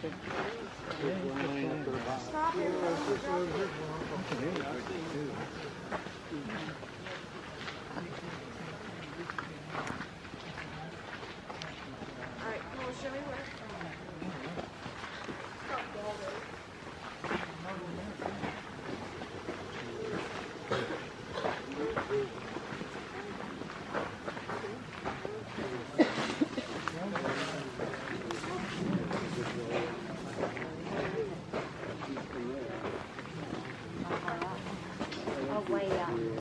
Stop it. 我啊。